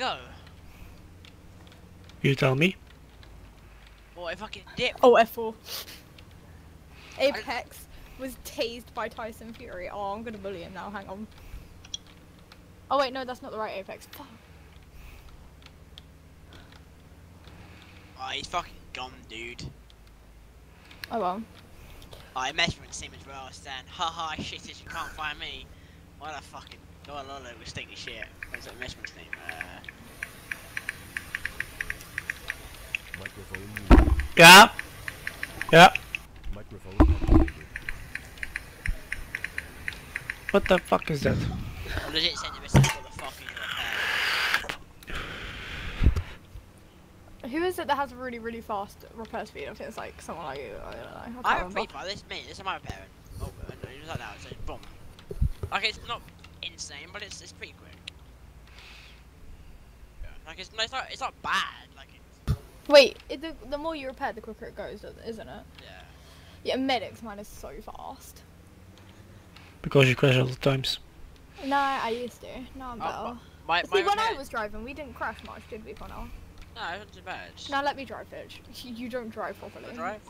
go? You tell me. Oh, I fucking dip. Oh, F4. Apex was tased by Tyson Fury. Oh, I'm gonna bully him now. Hang on. Oh wait, no, that's not the right Apex. Fuck. Oh, he's fucking gone, dude. Oh well. Oh, I messed with him as well, Stan. Haha, shitters, you can't find me. What a fucking. Go on, Lolo, with stinky shit. What's that measurement thing? Uh, Microphone. Yeah. Yeah. Microphone. What the fuck is that? I legit sent him a message what the fuck are you repair? Who is it that has a really, really fast repair speed? I think it's like someone like you. I don't know. I I have a remember. free fire, this is me, this is my repairing. Oh, no, it was like that, so boom. Like, it's not insane, but it's, it's pretty quick. Yeah, Like, it's, no, it's, not, it's not bad, like, it's, Wait, it, the, the more you repair, the quicker it goes, doesn't- isn't it? yeah. Yeah, medics, mine is so fast. Because you crash all the times. No, I used to. No, I'm Oh, better. My, See, my when I was driving, we didn't crash much, did we, Connor? No, it wasn't too bad. Now let me drive, bitch. You, you don't drive properly. Wanna drive?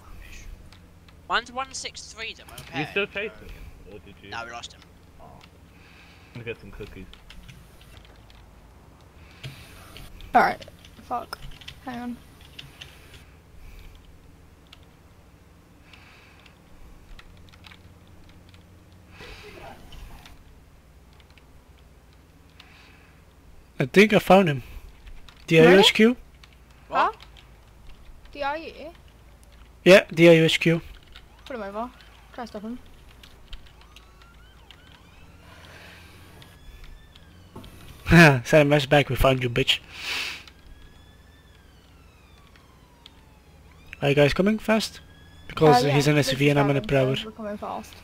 Mine's 163 though, my repair. You still chasing him? Or did you? No, we lost him. Oh. I'm gonna get some cookies. Alright. Fuck. Hang on. I think I found him. Really? DIUHQ? Huh? DIU? Yeah, DIUHQ. Put him over. Try to stop him. Send a message back, we found you, bitch. Are you guys coming fast? Because Uh, yeah, he's in we're SUV and I'm in a driving, so We're coming fast.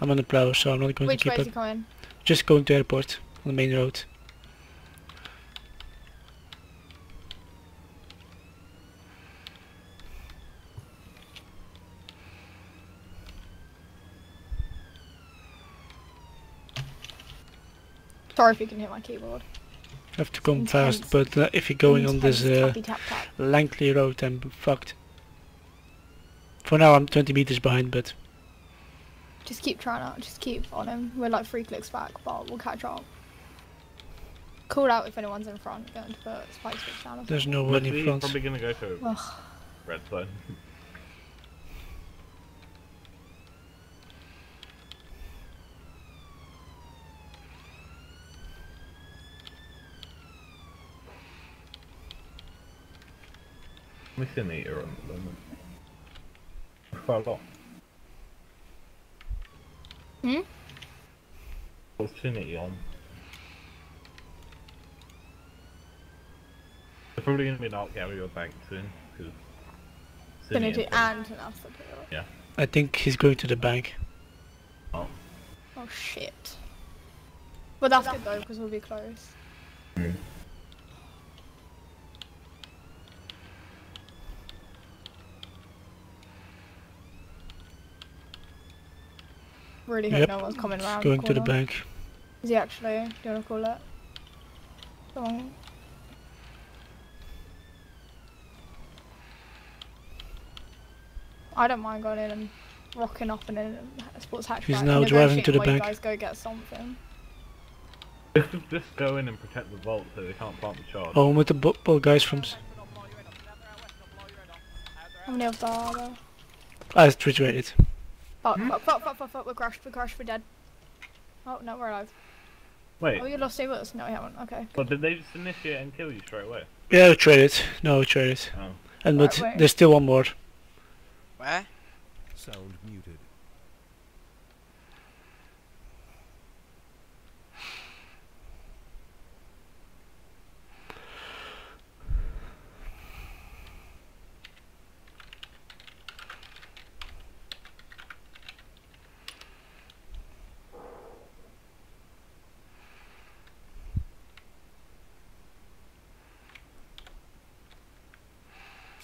I'm on the Prowler, so I'm not going Which to way keep is up. he coming? Just going to airport on the main road. Sorry if you can hear my keyboard. Have to come Intense. fast, but uh, if you're going on this uh, tappy tap tap. lengthy road, I'm fucked. For now, I'm 20 meters behind, but Just keep trying out. Just keep on him. We're like three clicks back, but we'll catch up. Call out if anyone's in front. Going to put spike switch down. there's no one in he's front. probably gonna go for Ugh. red zone. Missing eater on the moment. Quite a lot. Hmm? What's Trinity on? They're probably gonna be an Arc Gallery bank soon, because. Gonna do and an Astor Yeah. I think he's going to the bank. Oh. Oh shit. But that's good though, because we'll be close. Mm. Really hope Yep, no one's coming around. Going to the bank. Is he actually? Do you want to call it? Come on. I don't mind going in and rocking up in a sports hatchback. He's now driving to the while you bank. guys go get something. Just, just go in and protect the vault so they can't plant the charge. Oh, I'm with the bu- bull guys from... s- How many of them are there? I situated. Fuck, fuck, fuck, fuck, fuck, fuck, we're crashed, we're crashed, we're dead. Oh, no, we're alive. Wait, Oh, you lost two us? No, we haven't. Okay. but did they just initiate and kill you straight away? Yeah, we traded. No, we traded. Oh. And Right, but there's still one more. Where? Sound muted.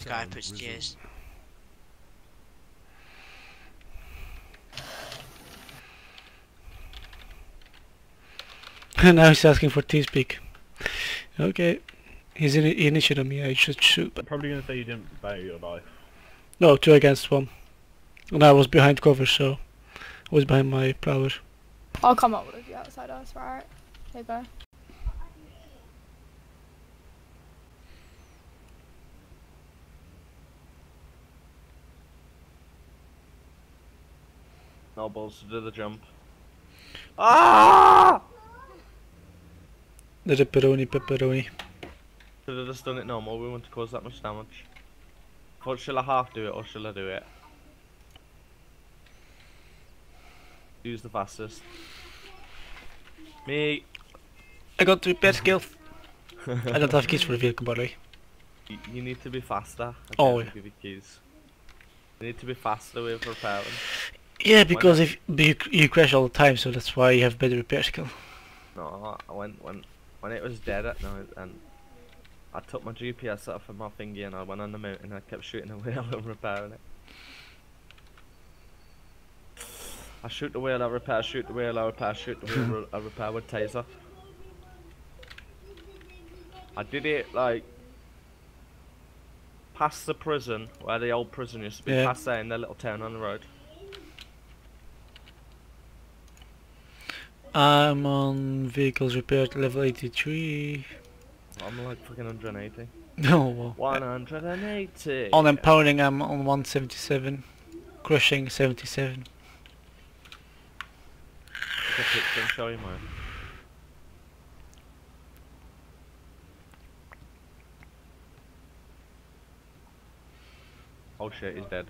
Guy puts chairs. now he's asking for T-speak. Okay. He's in initiated me, I should shoot. I'm probably gonna say you didn't buy your life. No, two against one. And I was behind cover, so I was behind my power. I'll come up with you outside us, right? Hey, bye. Balls to do the jump. Ah! The pepperoni, pepperoni. Should have just done it normal. We want to cause that much damage. What shall I half do it or shall I do it? Use the fastest. Me. I got to repair skill. I don't have keys for the vehicle, by the way. You, you need to be faster. Okay, Oh, yeah. Give you keys. You need to be faster with repairing. Yeah, because if you, you crash all the time, so that's why you have better repair skill. No, I went when when it was dead at night and I took my GPS off of my thingy and I went on the mountain and I kept shooting the wheel and repairing it. I shoot the wheel, I repair, shoot the wheel, I repair, shoot the wheel, I repair with taser. I did it like past the prison where the old prison used to be, Yeah. past there in the little town on the road. I'm on vehicles repaired level 83. I'm like fucking 180. No, well. 180! On empowering, I'm on 177. Crushing 77. Take a picture and show you mine. Oh shit, he's dead.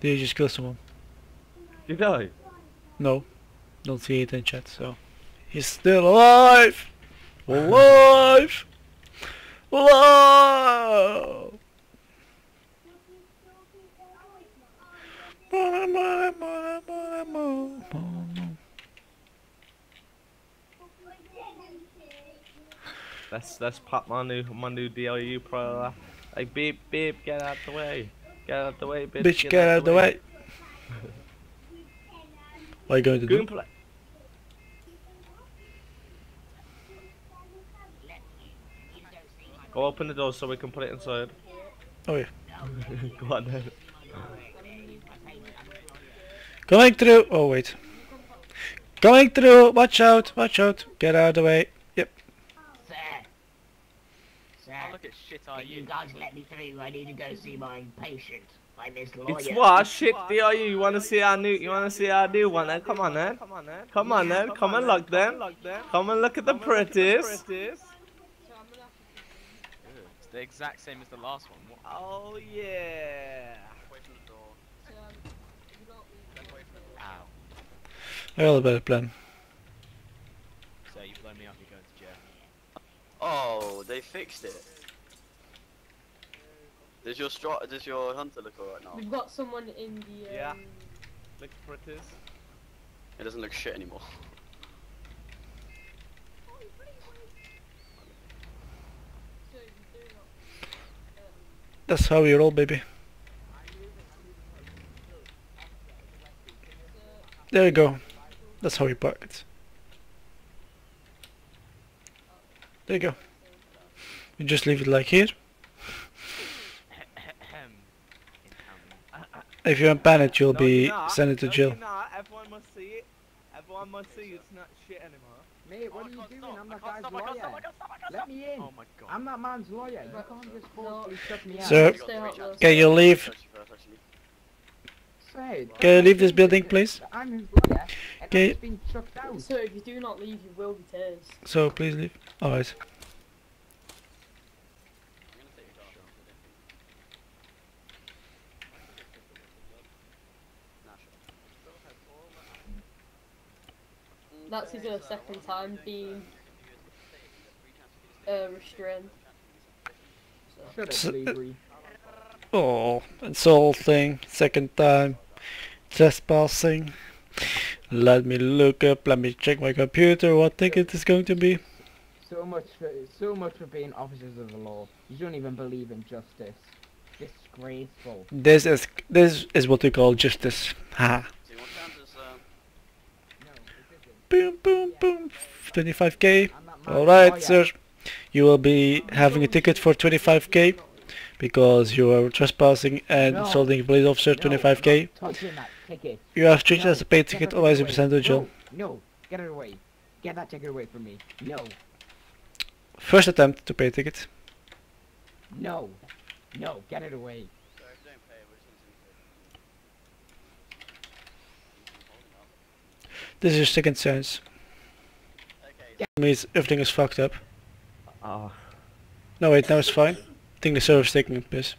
Did you just kill someone? Did die? No. Don't see it in chat, so. He's still alive! Alive! Alive! Let's let's pop my new my new DLU pro. Like beep beep, get out the way, get out the way, bitch. Bitch, get out of the way! what are you going to Go do? and play. Go open the door so we can put it inside. Oh yeah. Go on then. Going through! Oh wait. Going through! Watch out! Watch out! Get out of the way! Yep. Sir. Sir. Oh, look at shit are you you? guys let me through? I need to go see my patient. By this lawyer. It's what? Shit, DLU. You wanna see our new? You wanna see our new one? Then come on then. Come on eh? then. Come and look then. Come and look at the pretties. It's the exact same as the last one. What? Oh yeah. Away from the door. Step away from the Ow. I got a better plan. So you blow me up, you're going to jail. Oh, they fixed it. Does your strat does your hunter look alright now? We've got someone in the. Um, Yeah. Look pretties. It doesn't look shit anymore. That's how we roll, baby. There you go. That's how we park it. There you go. You just leave it like here. If you unpan it, you'll No, be you're not. sent to No, jail. you're not. Everyone must see it. Everyone must see it's not shit anymore. Mate, what Oh, are you oh, can't doing? stop, I'm I can't guy's stop, I can't stop, I lawyer. stop, I can't Let stop. me in. Oh my god. I'm that man's lawyer. You Right, can't just no. forcefully shut me out. Sir. Stay helpless. Can you leave? Touch you first, actually. Say, Can you leave this building, please? I'm his lawyer, and Okay. I've just been chucked out. So if you do not leave, you will be tased. So please leave. Alright. I'm gonna take your car. Nah, sure. That's his uh, second time being uh, restrained. Shut S- up, Leary. Oh, insulting. Second time. Trespassing. Let me look up, let me check my computer what ticket is going to be. So much for so much for being officers of the law. You don't even believe in justice. Disgraceful. This is this is what we call justice. Ha. See, what time does um, No, it isn't. Boom, boom, boom. 25k. I'm not mad. Alright, oh, sir. You will be having a ticket for 25k because you are trespassing and No. insulting a police officer. 25k. I'm not touching that ticket. You have treated as a paid ticket, otherwise you'll be sent to jail. No, no, get it away. Get that ticket away from me. No, First attempt to pay ticket. no, no, get it away. So if you don't pay, we're just gonna send you This is your second chance. Okay, Means everything is fucked up. Ah, No wait, now it's fine. I think the server's taking a piss.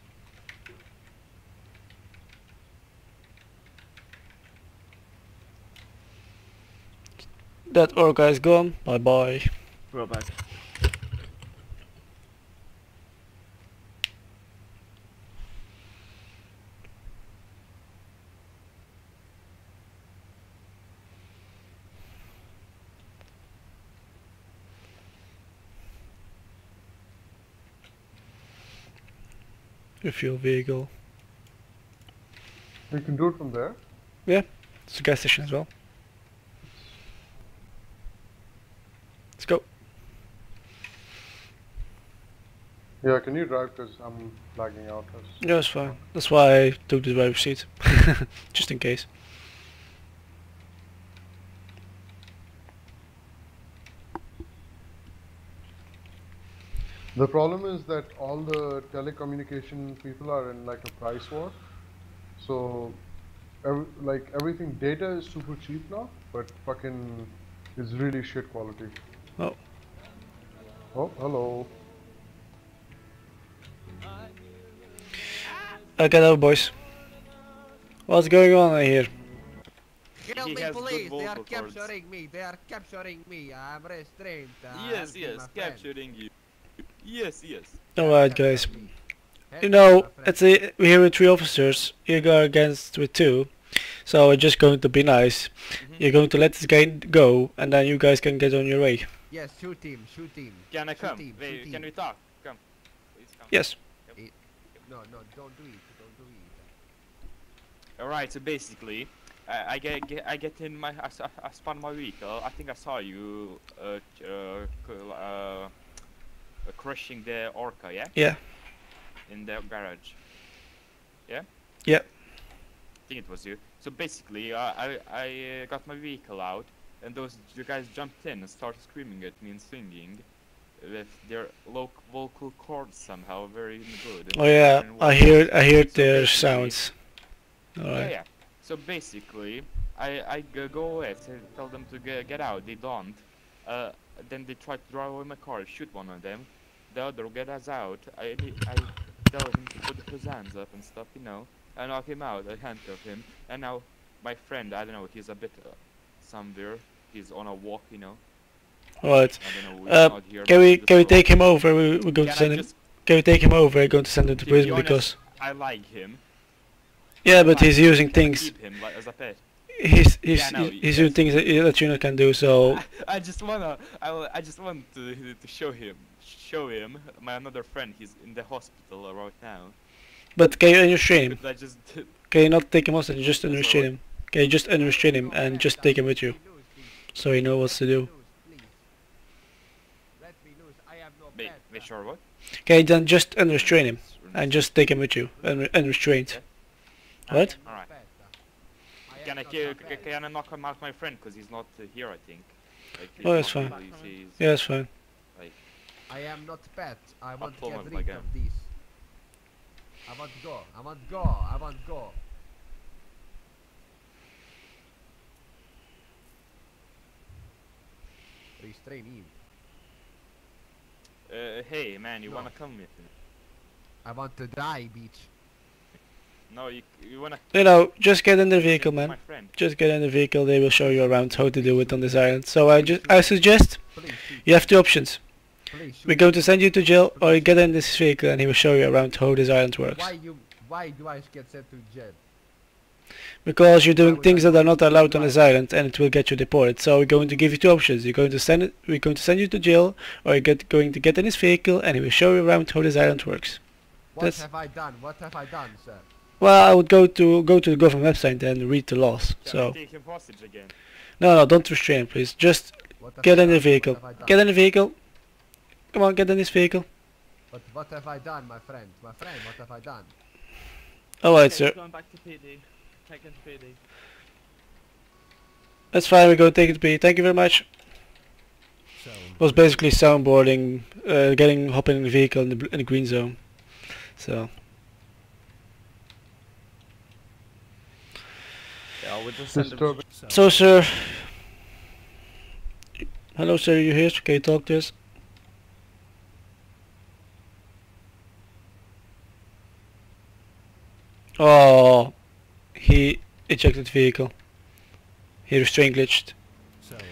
That orca is gone. Bye bye. we're back. Refuel vehicle. We can do it from there. Yeah, it's a gas station as well. Let's go. Yeah, can you drive? Because I'm lagging out. as- Yeah, it's fine. That's why I took the driver's seat. Just in case. The problem is that all the telecommunication people are in like a price war. So, ev like everything, data is super cheap now, but fucking is really shit quality. Oh. Oh, hello. Okay, now boys. What's going on here? Kill He me, has good police! They are vocal cords. capturing me! They are capturing me! I'm restrained! I Yes, am yes, my friend. capturing you. Yes, yes. Alright guys. You know, my friend. let's say we're here with three officers, you go against with two. So we're just going to be nice. Mm-hmm. You're going to let this guy go and then you guys can get on your way. Yes, shoot him, shoot him. Can I Shoot come? him, Wait, can him. we talk? Come. Please come. Yes. No, no, don't do it, don't do it. Alright, so basically, I, I get, get I get in my I, I spun my vehicle. I think I saw you uh, uh, uh, uh, crushing the orca, yeah? Yeah. In the garage. Yeah. Yeah. I think it was you. So basically, uh, I I uh, got my vehicle out, and those you guys jumped in and started screaming at me and singing. With their vocal cords somehow very good. Oh yeah, I hear I hear So their sounds. yeah, Alright. yeah. So basically, I I go away, so tell them to get get out. They don't. Uh, then they try to drive away my car, shoot one of them. The other get us out. I I tell him to put his hands up and stuff, you know. I knock him out. I handcuff him, and now my friend, I don't know, he's a bit uh, somewhere. He's on a walk, you know. Alright. I don't know. He's Uh, can we can we take him over? We, we're going Can to send I him. Can we take him over? We're going to send him to to be prison honest, because I like him. yeah, but Like he's using I things. Keep him like, as a pet. He's he's Yeah, no, he's doing things that, that you can do. So I just wanna, I, I just want to, to show him, show him, my another friend, he's in the hospital right now. But can you unrestrain him? I just, Can you not take him hostage? Just unrestrain him. Can you just unrestrain him and just take him with you, so he knows what to do? Let me loose, I have no wait, sure what? Okay, then just unrestrain him and just take him with you, unre unrestrained. What? Alright. Pet. I Can I, not ca- a ca- pet. can I knock him out my friend, cause he's not uh, here, I think. Like, Oh, that's fine. really- he's- Yeah, that's fine. Like, I am not pet. I want to get rid again. of this. I want to go. I want to go. I want to go. Restrain him. uh, hey man, you No. wanna come with me? I want to die, bitch. No, you, you wanna You know, just get in the vehicle, man. Just get in the vehicle. They will show you around how to do it on this island. So I just I suggest you have two options. We're going to send you to jail, or you get in this vehicle and he will show you around how this island works. Why you? Why do I get sent to jail? Because you're doing things that are not allowed on this island, and it will get you deported. So we're going to give you two options. You're going to send it. We're going to send you to jail, or you're get, going to get in this vehicle, and he will show you around how this island works. What That's- have I done? What have I done, sir? Well, I would go to go to the government website and read the laws. Can So, take him hostage again? No, no, don't restrain, please. Just What get in the vehicle. What have I done? Get in the vehicle. Come on, get in this vehicle. But what have I done, my friend? My friend, what have I done? Alright, sir. Going back to PD. Take him to PD. That's fine, we go take it to B. Thank you very much. It was basically soundboarding, uh, getting hopping in the vehicle in the, in the green zone. So, Yeah, I would just send him. Disturbing. so sir. Hello sir, you here? Can you talk to us? Oh, he ejected vehicle. He restrain glitched. Sound.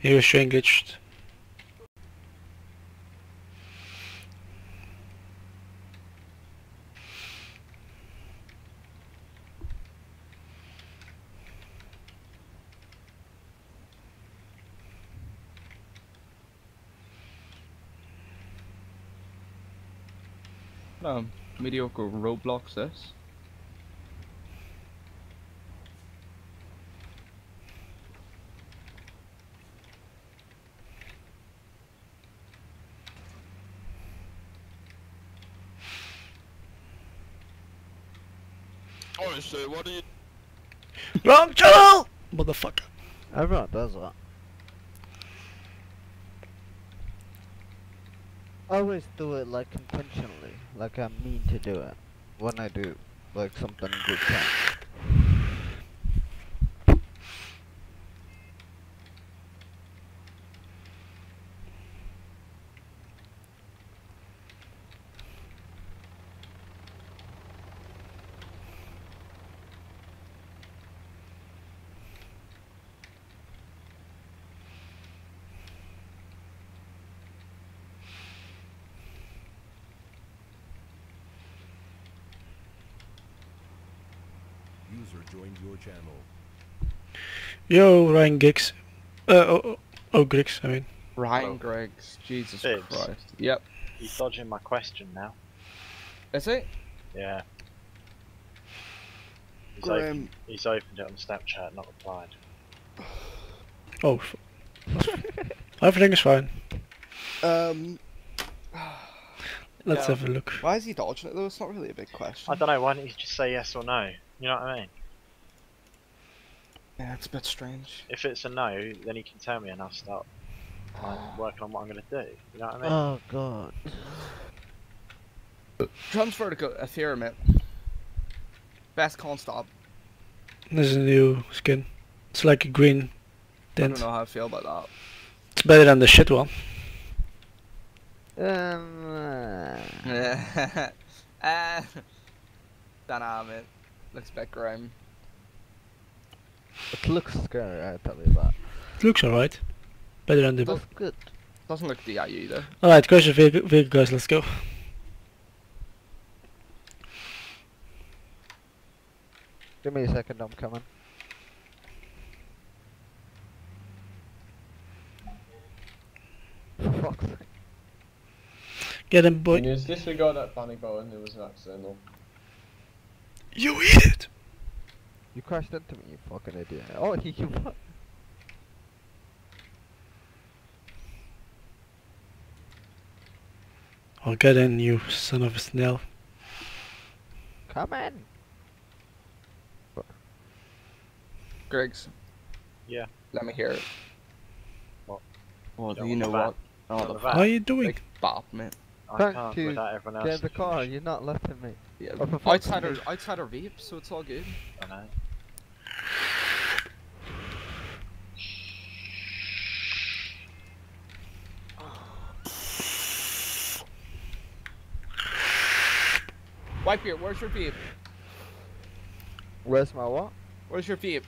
He restrain glitched. No, mediocre Roblox this. Oh, so what do you... Wrong channel! Motherfucker. Everyone does that. Always do it like intentionally, like I mean to do it. When I do, like something good time. User joined your channel. Yo, Ryan Giggs. Uh, oh, oh, oh, Griggs, I mean. Ryan Greggs, Jesus Bibs. Christ. Yep. He's dodging my question now. Is it? Yeah. He's, Graham. opened, he's opened it on Snapchat, not replied. Oh, everything is fine. Um. Let's yeah. have a look. Why is he dodging it though? It's not really a big question. I don't know, why don't you just say yes or no? You know what I mean? Yeah, it's a bit strange. If it's a no, then he can tell me and I'll start like, working on what I'm going to do. You know what I mean? Oh god. Transfer to go- Ethereum it. Best can't stop. There's a new skin. It's like a green I don't know how I feel about that. It's better than the shit one. Um, uh, that. uh, don't know, mate. Looks a bit grim. It looks scary, I tell you that. It looks alright. Better than the... Does- good. Doesn't look DI either. Alright, crash the vehicle, vehicle guys, let's go. Give me a second, I'm coming. For fuck's sake. Get him, boy. Can you just disregard that panic button? It was an accidental. You idiot! You crashed into me, you fucking idiot. Oh, he, you what? I'll get in, you son of a snail. Come in. Griggs. Yeah. Let me hear it. What? Well, You you know what? Oh, van? the You want the van? Are you doing? Big bop, mate. I Trying can't to without everyone get in the car, you're not letting me. Yeah, for fuck's outside our sake. outside our vape, so it's all good. I know. Whitebeard, where's your vape? Where's my what? Where's your vape?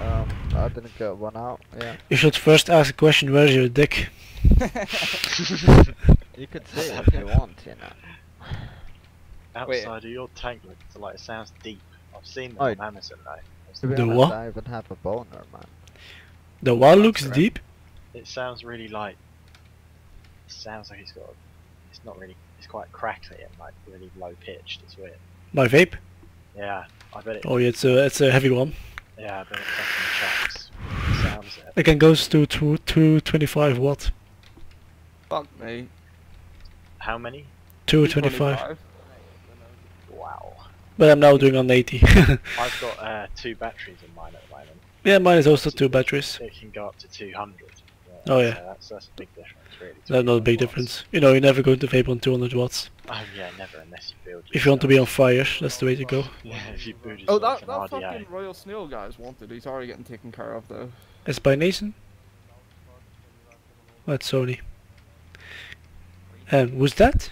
Um, I didn't get one out, yeah. You should first ask a question, where's your dick? You could say it if you want, you know. Outside of your tank looks like it sounds deep. I've seen them Oh. on Amazon though. To The honest, what? I even have a boner, man. The wall looks correct. deep? It sounds really light. It sounds like it's got. It's not really. It's quite crackly and like really low pitched. It's weird. My vape? Yeah, I bet it. Oh yeah, it's a, it's a heavy one. Yeah, but it fucking checks. Sounds it. Again goes to two two twenty five watt. Fuck me. How many? Two twenty five. 225. Wow. But I'm now doing on eighty. I've got uh, two batteries in mine at the moment. yeah, mine is also two batteries. It can go up to 200. Oh yeah. So that's, that's a big difference, really. That's not a big difference. You know, you're never going to vape on 200 watts. Oh yeah, never unless you build. If you want to be on fire, that's the way to go. Yeah, if you build Oh, yourself that, an that fucking Royal Snail guy's wanted. He's already getting taken care of though. It's by Nathan. That's Sony. Uh, and who's that?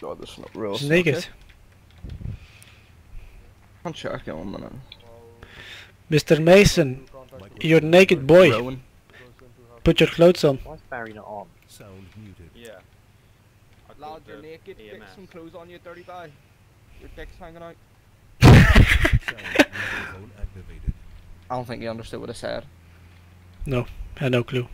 God, that's not real. He's Snail, naked. okay? I'll check in one minute. Mr. Mason, you're naked boy. Rowan. Put your clothes on. Why is Barry not on? Sound muted. Yeah. Lad, you're naked. Get some clothes on you, dirty guy. Your dick's hanging out. Sound. I don't think he understood what I said. No, I had no clue.